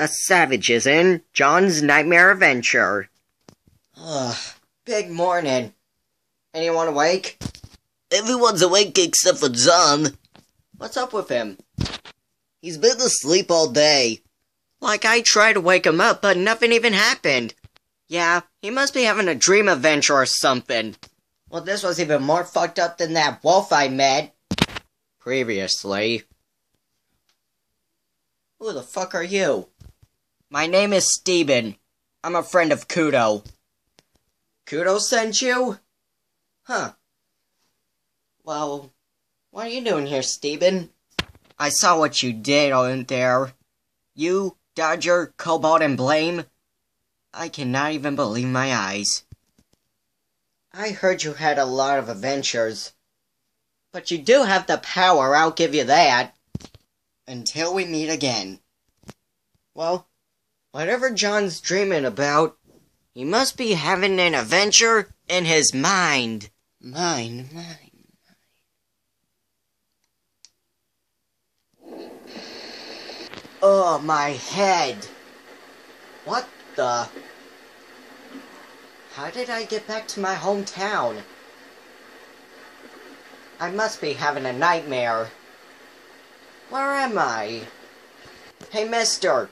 The Savages in John's Nightmare Adventure. Ugh, big morning. Anyone awake? Everyone's awake except for John. What's up with him? He's been asleep all day. Like I tried to wake him up, but nothing even happened. Yeah, he must be having a dream adventure or something. Well, this was even more fucked up than that wolf I met. Previously. Who the fuck are you? My name is Steven. I'm a friend of Kudo. Kudo sent you? Huh. Well, what are you doing here, Steven? I saw what you did on there. You, Dodger, Cobalt, and Blame. I cannot even believe my eyes. I heard you had a lot of adventures. But you do have the power, I'll give you that. Until we meet again. Well, whatever John's dreaming about, he must be having an adventure in his mind. Mind, mind. Oh, my head. What the? How did I get back to my hometown? I must be having a nightmare. Where am I? Hey, mister.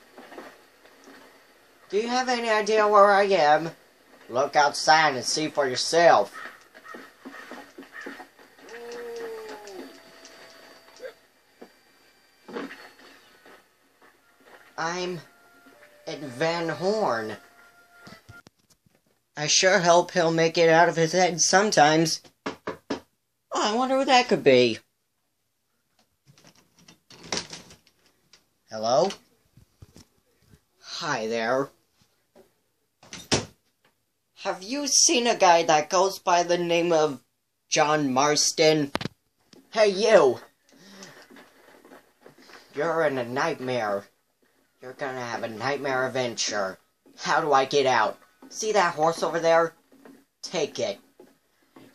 Do you have any idea where I am? Look outside and see for yourself. I'm at Van Horn. I sure hope he'll make it out of his head sometimes. Oh, I wonder who that could be. Hello? Hi there. Have you seen a guy that goes by the name of John Marston? Hey, you! You're in a nightmare. You're gonna have a nightmare adventure. How do I get out? See that horse over there? Take it.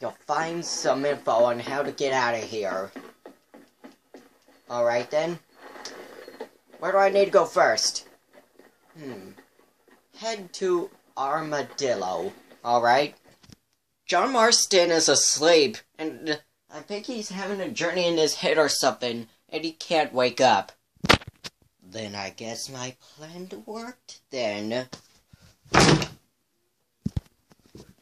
You'll find some info on how to get out of here. Alright then. Where do I need to go first? Hmm. Head to Armadillo. Alright. John Marston is asleep, and I think he's having a journey in his head or something, and he can't wake up. Then I guess my plan worked then.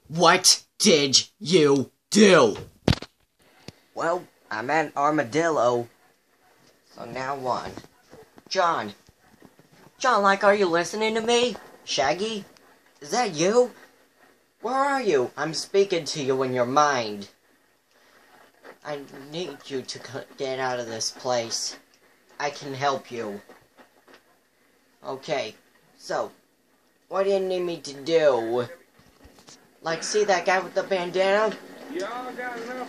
What did you do? Well, I'm at Armadillo. So now what? John. John, like, are you listening to me? Shaggy? Is that you? Where are you? I'm speaking to you in your mind. I need you to get out of this place. I can help you. Okay, so, what do you need me to do? Like, see that guy with the bandana?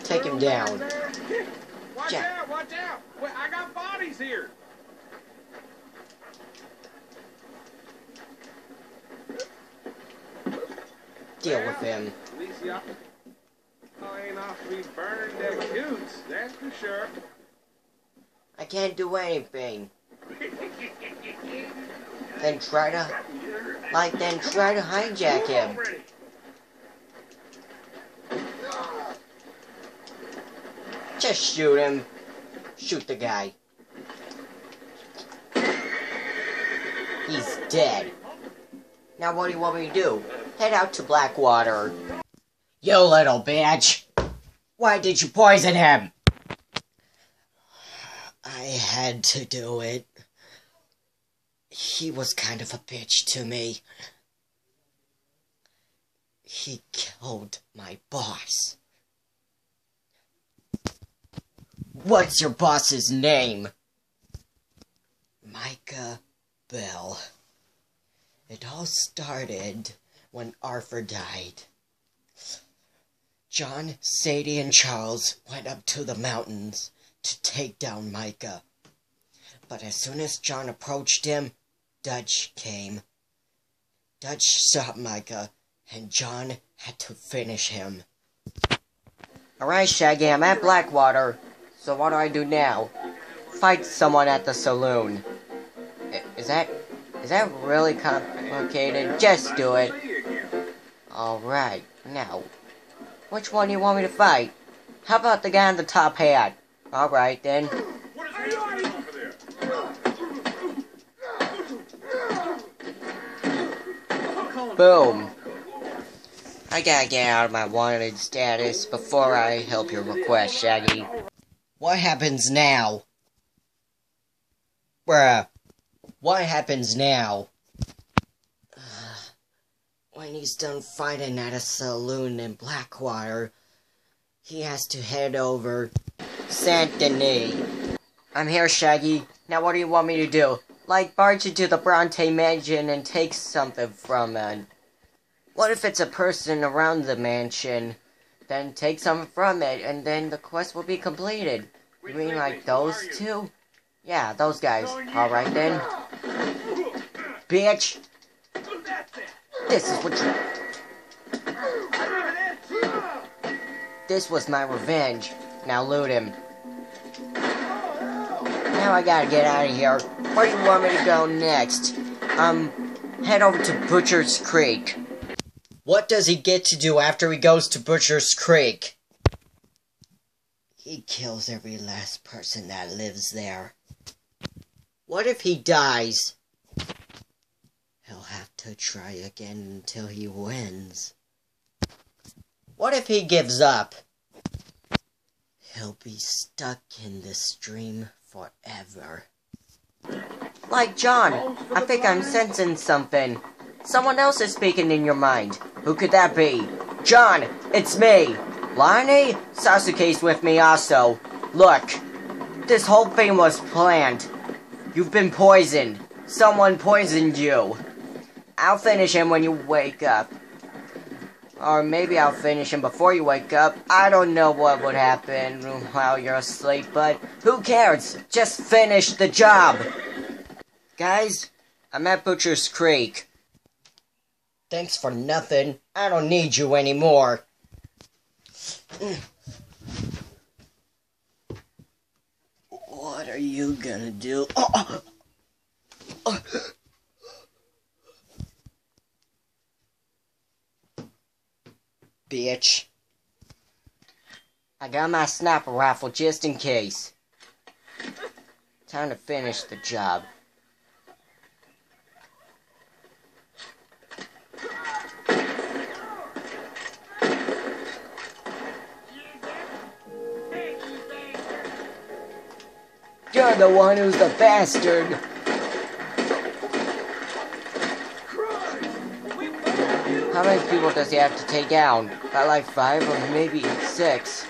Take him down. watch out, watch out! I got bodies here! Deal with him. I can't do anything. Then try to, like, then try to hijack him. Just shoot him. Shoot the guy. He's dead. Now what do you want me to do? Head out to Blackwater. You little bitch! Why did you poison him? I had to do it. He was kind of a bitch to me. He killed my boss. What's your boss's name? Micah Bell. It all started when Arthur died. John, Sadie, and Charles went up to the mountains to take down Micah. But as soon as John approached him, Dutch came. Dutch shot Micah, and John had to finish him. Alright, Shaggy, I'm at Blackwater. So what do I do now? Fight someone at the saloon. Is that Is that really complicated? Just do it. See you again. Alright, now, which one do you want me to fight? How about the guy in the top hat? Alright then. What is happening over there? Boom. I gotta get out of my wanted status before I help your request, Shaggy. What happens now? Bruh. What happens now? When he's done fighting at a saloon in Blackwater, he has to head over Saint Denis. I'm here, Shaggy. Now what do you want me to do? Like barge into the Bronte mansion and take something from it. What if it's a person around the mansion? Then take something from it, and then the quest will be completed. You mean like those two? Yeah, those guys. Alright then. Bitch! This is what you. This was my revenge. Now loot him. Now I gotta get out of here. Where do you want me to go next? Um, head over to Butcher's Creek. What does he get to do after he goes to Butcher's Creek? He kills every last person that lives there. What if he dies? To try again until he wins. What if he gives up? He'll be stuck in this dream forever. Like John, I think I'm sensing something. Someone else is speaking in your mind. Who could that be? John, it's me. Lonnie? Sasuke's with me also. Look, this whole thing was planned. You've been poisoned. Someone poisoned you. I'll finish him when you wake up. Or maybe I'll finish him before you wake up. I don't know what would happen while you're asleep, but who cares? Just finish the job. Guys, I'm at Butcher's Creek. Thanks for nothing. I don't need you anymore. What are you gonna do? Oh, oh. Bitch. I got my sniper rifle just in case. Time to finish the job. You're the one who's the bastard. How many people does he have to take down? About like five or maybe six.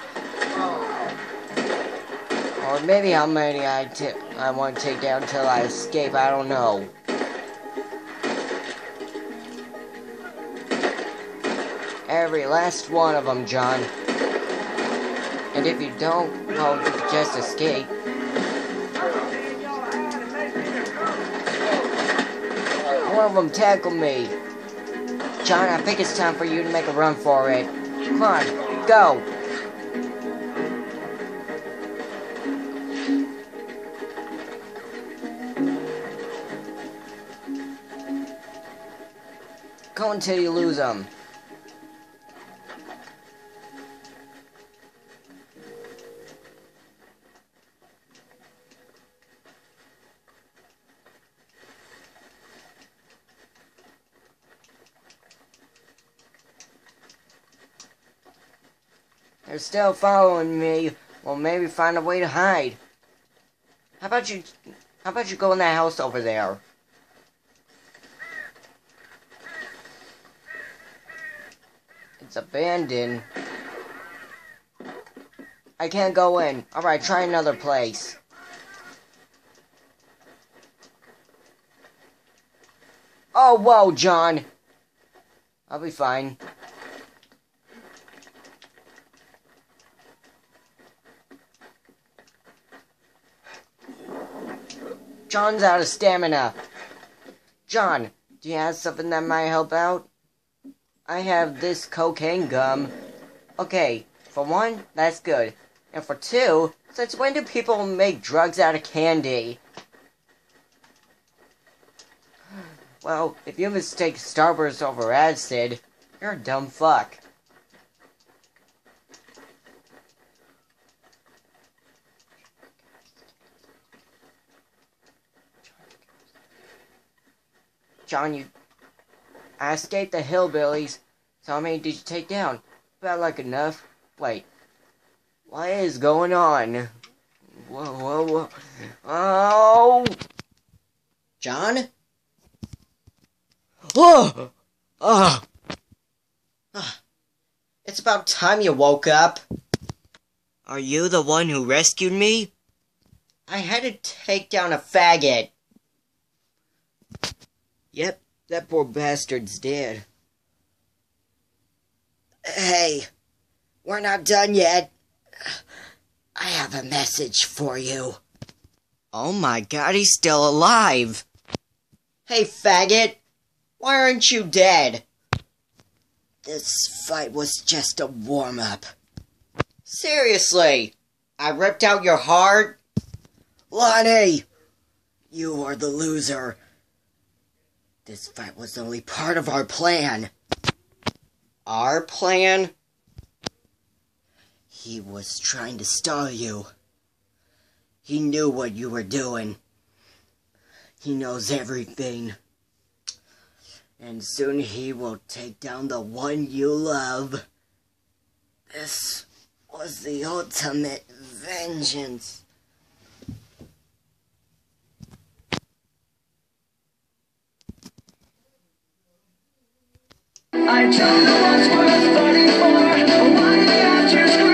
Or maybe how many I, I want to take down till I escape, I don't know. Every last one of them, John. And if you don't, well, you just escape. One of them tackled me. John, I think it's time for you to make a run for it. Come on, go. Go until you lose them. Still following me. Well, maybe find a way to hide. How about you? How about you go in that house over there? It's abandoned. I can't go in. Alright, try another place. Oh, whoa, John. I'll be fine. John's out of stamina. John, do you have something that might help out? I have this cocaine gum. Okay, for one, that's good. And for two, since when do people make drugs out of candy? Well, if you mistake Starburst over Acid, you're a dumb fuck. John, you... I escaped the hillbillies. So how many did you take down? About like enough. Wait. What is going on? Whoa, whoa, whoa. Oh! John? Oh! Oh! Ah. It's about time you woke up. Are you the one who rescued me? I had to take down a faggot. Yep, that poor bastard's dead. Hey, we're not done yet. I have a message for you. Oh my god, he's still alive. Hey, faggot. Why aren't you dead? This fight was just a warm up. Seriously. I ripped out your heart? Lonnie! You are the loser. This fight was only part of our plan. Our plan? He was trying to stall you. He knew what you were doing. He knows everything. And soon he will take down the one you love. This was the ultimate vengeance. I don't know what's worth fighting for. Why the answers